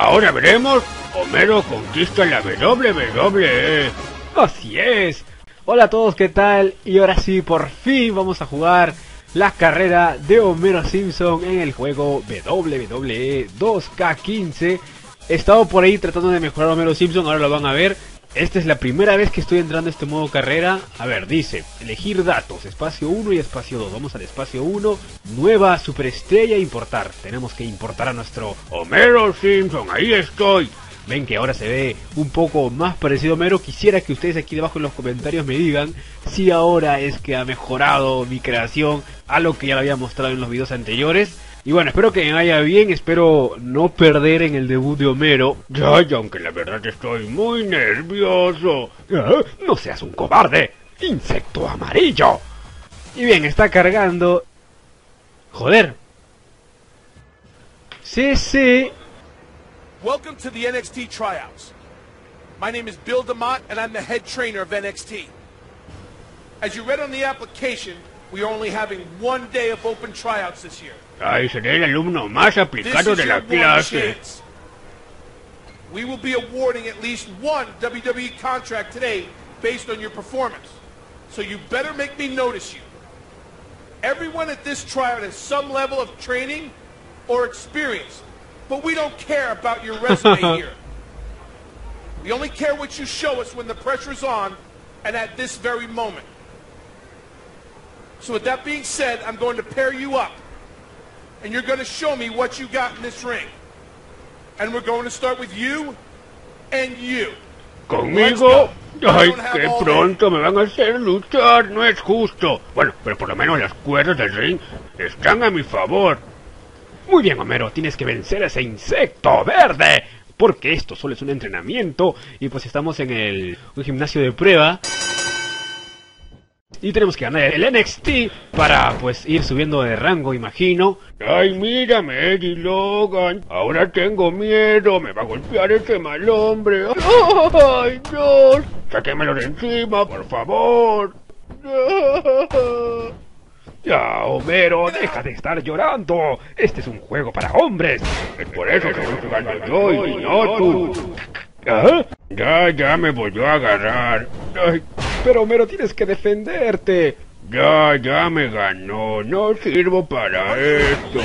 Ahora veremos, Homero conquista la WWE. Así es. Hola a todos, ¿qué tal? Y ahora sí, por fin vamos a jugar la carrera de Homero Simpson en el juego WWE 2K15. He estado por ahí tratando de mejorar a Homero Simpson, ahora lo van a ver. Esta es la primera vez que estoy entrando a este modo carrera. A ver, dice, elegir datos, espacio 1 y espacio 2. Vamos al espacio 1, nueva superestrella importar. Tenemos que importar a nuestro Homero Simpson, ahí estoy. Ven que ahora se ve un poco más parecido a Homero. Quisiera que ustedes aquí debajo en los comentarios me digan si ahora es que ha mejorado mi creación a lo que ya lo había mostrado en los videos anteriores. Y bueno, espero que me vaya bien, espero no perder en el debut de Homero. Ya, ya, aunque la verdad estoy muy nervioso. Ah, no seas un cobarde, insecto amarillo. Y bien, está cargando. Joder. Sí, sí. Welcome to the NXT tryouts. My name is Bill DeMott, and I'm the head trainer of NXT. As you read on the application, we are only having one day of open tryouts this year. Ah, Ay, seré el alumno más aplicado de la clase. We will be awarding at least one WWE contract today based on your performance. So you better make me notice you. Everyone at this tryout has some level of training or experience but we don't care about your resume here. We only care what you show us when the pressure's on and at this very moment. So with that being said, I'm going to pair you up. And you're going to show me what you got in this ring. And we're going to start with you and you. ¿Conmigo? Ay, qué pronto me van a hacer luchar, no es justo. Bueno, pero por lo menos las cuerdas del ring están a mi favor. Muy bien, Homero, tienes que vencer a ese insecto verde. Porque esto solo es un entrenamiento y pues estamos en el un gimnasio de prueba. Y tenemos que ganar el NXT para pues ir subiendo de rango, imagino. Ay, mírame, Eddie Logan. Ahora tengo miedo. Me va a golpear ese mal hombre. Ay, Dios. Sáquemelo de encima, por favor. Ya, Homero, deja de estar llorando. Este es un juego para hombres. Es por eso que estoy jugando yo y no tú. ¿Ah? Ya, ya me volvió a agarrar. Ay, pero Homero, tienes que defenderte. Ya, ya me ganó. No sirvo para esto.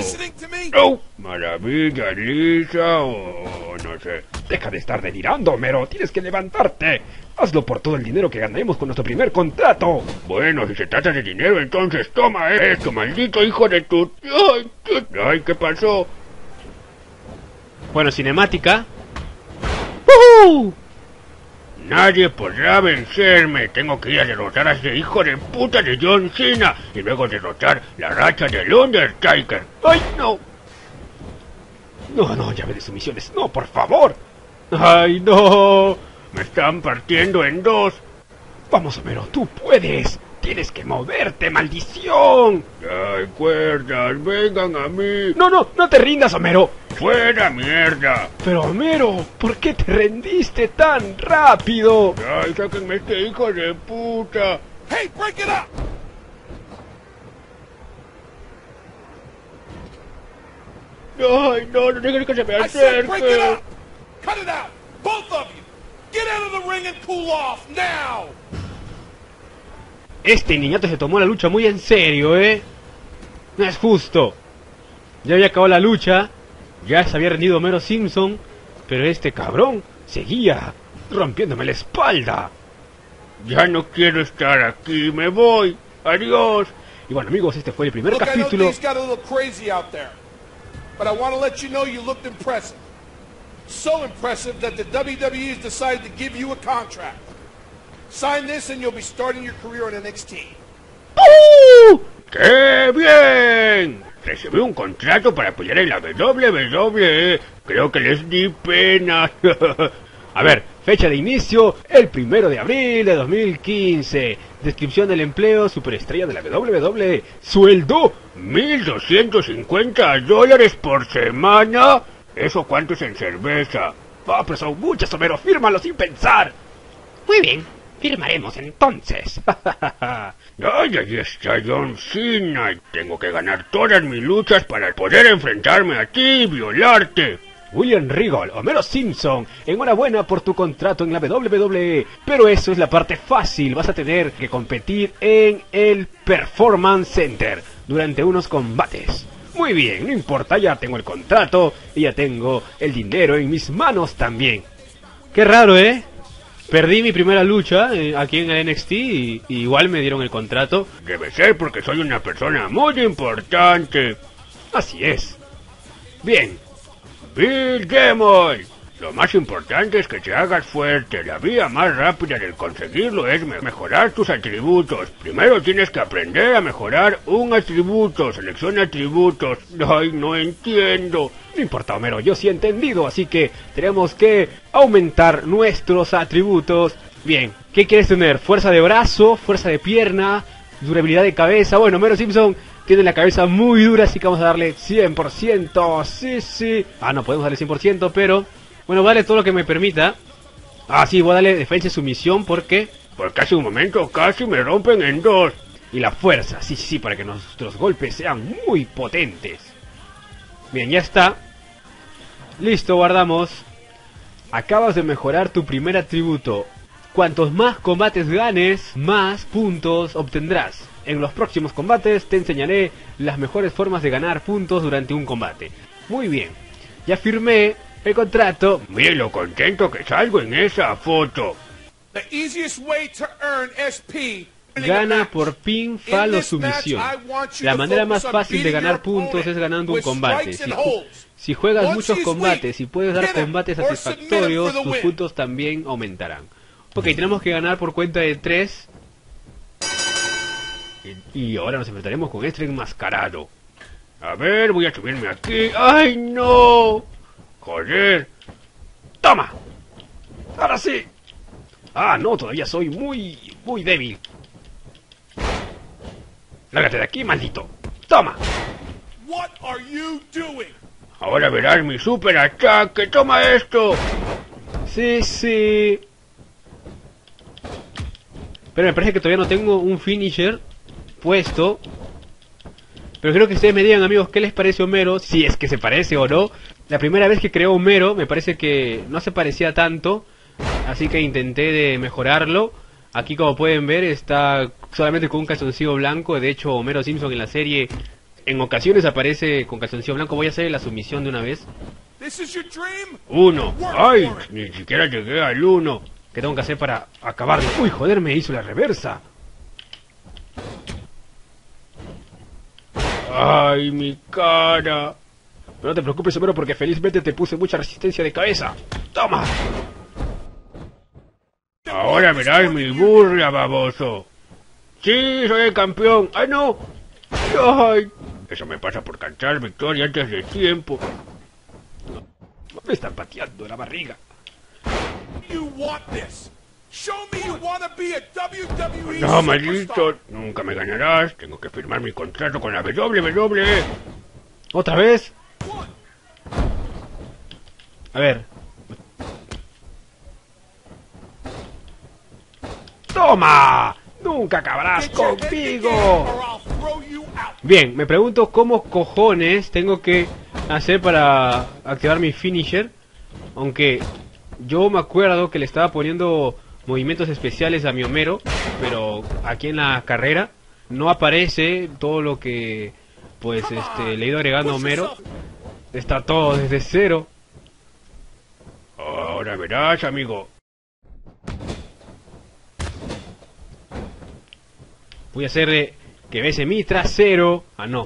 No. Maravilla, Lisa o no sé. Deja de estar delirando, Homero. Tienes que levantarte. Hazlo por todo el dinero que ganaremos con nuestro primer contrato. Bueno, si se trata de dinero, entonces toma esto, maldito hijo de tu... Ay, ay ¿qué pasó? Bueno, cinemática. ¡Uh! Nadie podrá vencerme. Tengo que ir a derrotar a ese hijo de puta de John Cena y luego derrotar la racha del Undertaker. ¡Ay, no! No, no, llave de sumisiones. No, por favor. ¡Ay, no! Me están partiendo en dos. Vamos, Homero, tú puedes. Tienes que moverte, maldición. Ay, cuerdas, vengan a mí. No, no, no te rindas, Homero. Fuera, mierda. Pero, Homero, ¿por qué te rendiste tan rápido? Ay, sáquenme este hijo de puta. Hey, break it up. Ay, no, no dejen que se me acerque. break it up. Cut it out. Both of you. Get out of the ring and cool off now. Este niñato se tomó la lucha muy en serio, ¿eh? No es justo. Ya había acabado la lucha, ya se había rendido Homero Simpson, pero este cabrón seguía rompiéndome la espalda. Ya no quiero estar aquí, me voy. Adiós. Y bueno amigos, este fue el primer capítulo. But I want to let you know you looked impressive. So impressive that the WWE has decided to give you a contract. Sign this and you'll be starting your career in NXT. ¡Qué bien! Recibí un contrato para apoyar en la WWE. Creo que les di pena. A ver, fecha de inicio, el primero de abril de 2015. Descripción del empleo, superestrella de la WWE. Sueldo, 1.250 dólares por semana. ¿Eso cuánto es en cerveza? Ah, pero son muchas, Homero. Fírmalo sin pensar. Muy bien, firmaremos entonces. Ay, ahí está John Cena. Tengo que ganar todas mis luchas para poder enfrentarme a ti y violarte. William Regal, Homero Simpson, enhorabuena por tu contrato en la WWE. Pero eso es la parte fácil, vas a tener que competir en el Performance Center durante unos combates. Muy bien, no importa, ya tengo el contrato y ya tengo el dinero en mis manos también. Qué raro, ¿eh? Perdí mi primera lucha eh, aquí en el NXT y, igual me dieron el contrato. Debe ser porque soy una persona muy importante. Así es. Bien, Bill Gemoy. Lo más importante es que te hagas fuerte. La vía más rápida de conseguirlo es me- mejorar tus atributos. Primero tienes que aprender a mejorar un atributo. Selecciona atributos. Ay, no entiendo. no importa Homero, yo sí he entendido, así que tenemos que aumentar nuestros atributos. Bien, ¿qué quieres tener? Fuerza de brazo, fuerza de pierna, durabilidad de cabeza. Bueno, Homero Simpson tiene la cabeza muy dura, así que vamos a darle 100%. Sí, sí. Ah, no podemos darle 100%, pero... Bueno, vale todo lo que me permita. Ah, sí, voy a darle defensa y sumisión porque... Porque hace un momento casi me rompen en dos. Y la fuerza, sí, sí, sí, para que nuestros golpes sean muy potentes. Bien, ya está. Listo, guardamos. Acabas de mejorar tu primer atributo. Cuantos más combates ganes, más puntos obtendrás. En los próximos combates te enseñaré las mejores formas de ganar puntos durante un combate. Muy bien, ya firmé el contrato. Miren lo contento que salgo en esa foto. The easiest way to earn SP Gana por pin, fall o sumisión. La manera más fácil de ganar puntos es ganando un combate. Si, si juegas muchos combates y puedes dar combates satisfactorios, tus puntos también aumentarán. Ok, tenemos que ganar por cuenta de 3. Y, y ahora nos enfrentaremos con este enmascarado. A ver, voy a subirme aquí. ¡Ay, no! Joder. ¡Toma! ¡Ahora sí! Ah, no, todavía soy muy, muy débil. Lárgate de aquí, maldito. ¡Toma! What are you doing? Ahora verás mi super ataque. Toma esto. Sí, sí. Pero me parece que todavía no tengo un finisher puesto. Pero creo que ustedes me digan, amigos, ¿qué les parece Homero? Si es que se parece o no. La primera vez que creó Homero me parece que no se parecía tanto. Así que intenté de mejorarlo. Aquí como pueden ver está solamente con un calzoncillo blanco. De hecho Homero Simpson en la serie en ocasiones aparece con calzoncillo blanco. Voy a hacer la sumisión de una vez. Uno. Ay, ni siquiera llegué al uno. ¿Qué tengo que hacer para acabarlo? Uy, joder, me hizo la reversa. Ay, mi cara. Pero no te preocupes, Homero, porque felizmente te puse mucha resistencia de cabeza. ¡Toma! Ahora verás mi burla, baboso. Sí, soy el campeón. ¡Ay, no! ¡Ay! Eso me pasa por cantar victoria antes de tiempo. Me están pateando la barriga. No, maldito. Nunca me ganarás. Tengo que firmar mi contrato con la WWE. ¿Otra vez? A ver. ¡Toma! ¡Nunca acabarás conmigo! Bien, me pregunto cómo cojones tengo que hacer para activar mi finisher. Aunque yo me acuerdo que le estaba poniendo movimientos especiales a mi Homero, pero aquí en la carrera no aparece todo lo que pues este le he ido agregando a Homero. Está todo desde cero. Ahora verás, amigo. Voy a hacerle que bese mi trasero. Ah, no.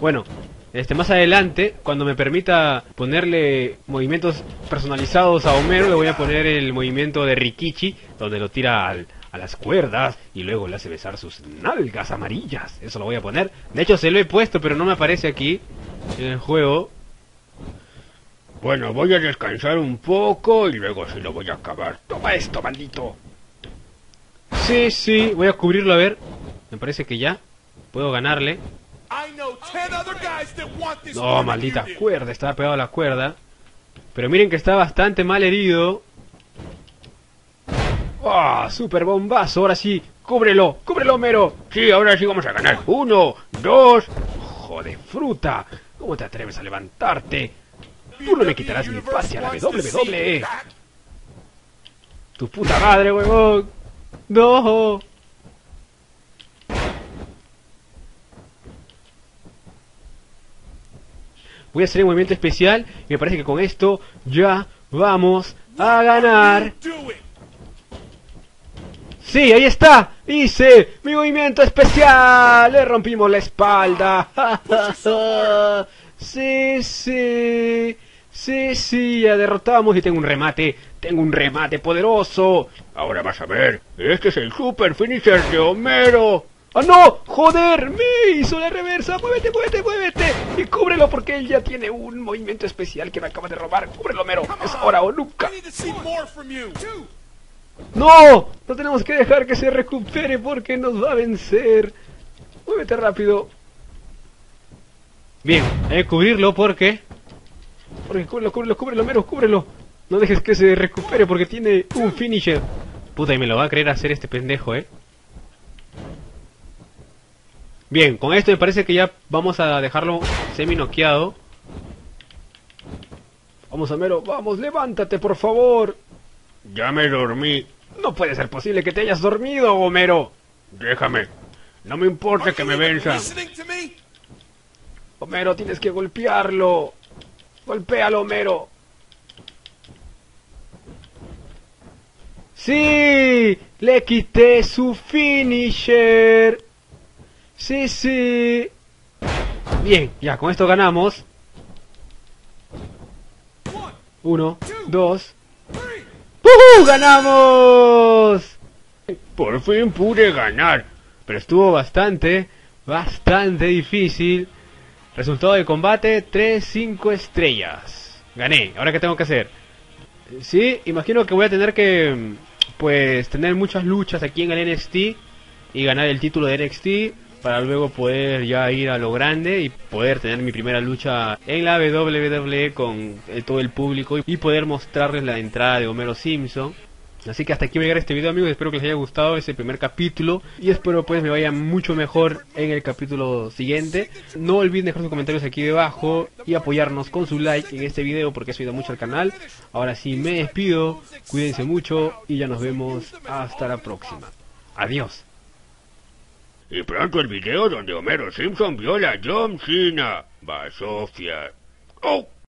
Bueno, este más adelante, cuando me permita ponerle movimientos personalizados a Homero, le voy a poner el movimiento de Rikichi, donde lo tira al- a las cuerdas y luego le hace besar sus nalgas amarillas. Eso lo voy a poner. De hecho, se lo he puesto, pero no me aparece aquí en el juego. Bueno, voy a descansar un poco y luego sí lo voy a acabar. Toma esto, maldito. Sí, sí, voy a cubrirlo a ver. Me parece que ya puedo ganarle. I know 10 other guys that want this more No, maldita cuerda, estaba pegado a la cuerda. Pero miren que está bastante mal herido. ¡Ah! ¡Super bombazo! Ahora sí, cúbrelo, cúbrelo, Homero. Sí, ahora sí vamos a ganar. Uno, dos. ¡Joder, fruta! ¿Cómo te atreves a levantarte? Tú no me quitarás mi pase a la WWE. Tu puta madre, huevón. No. Voy a hacer un movimiento especial y me parece que con esto ya vamos a ganar. Sí, ahí está. Hice mi movimiento especial. Le rompimos la espalda. sí, sí. Sí, sí, ya derrotamos y tengo un remate. Tengo un remate poderoso. Ahora vas a ver. Este es el super finisher de Homero. ¡Ah, no! ¡Joder! ¡Me hizo la reversa! ¡Muévete, muévete, muévete! Y cúbrelo porque él ya tiene un movimiento especial que me acaba de robar. ¡Cúbrelo, Mero! ¡Es ahora o nunca! ¡No! No tenemos que dejar que se recupere porque nos va a vencer. Muévete rápido. Bien, hay que cubrirlo porque... Porque cúbrelo, cúbrelo, cúbrelo, Mero, cúbrelo. No dejes que se recupere porque tiene un finisher. Puta, y me lo va a creer hacer este pendejo, ¿eh? Bien, con esto me parece que ya vamos a dejarlo semi noqueado. Vamos, Homero, vamos, levántate, por favor. Ya me dormí. No puede ser posible que te hayas dormido, Homero. Déjame. No me importa que me venza. Homero, tienes que golpearlo. Golpéalo, Homero. ¡Sí! Le quité su finisher. Sí, sí. Bien, ya, con esto ganamos. Uno, dos. ¡Uh! ¡Ganamos! Por fin pude ganar. Pero estuvo bastante, bastante difícil. Resultado de combate, 3, 5 estrellas. Gané. ¿Ahora qué tengo que hacer? Sí, imagino que voy a tener que, pues, tener muchas luchas aquí en el NXT y ganar el título de NXT para luego poder ya ir a lo grande y poder tener mi primera lucha en la WWE con todo el público y poder mostrarles la entrada de Homero Simpson. Así que hasta aquí voy a este video amigos, espero que les haya gustado ese primer capítulo y espero pues me vaya mucho mejor en el capítulo siguiente. No olviden dejar sus comentarios aquí debajo y apoyarnos con su like en este video porque eso ayuda mucho al canal. Ahora sí me despido, cuídense mucho y ya nos vemos hasta la próxima. Adiós. Y pronto el video donde Homero Simpson viola a John Cena. Va, Sofía. ¡Oh!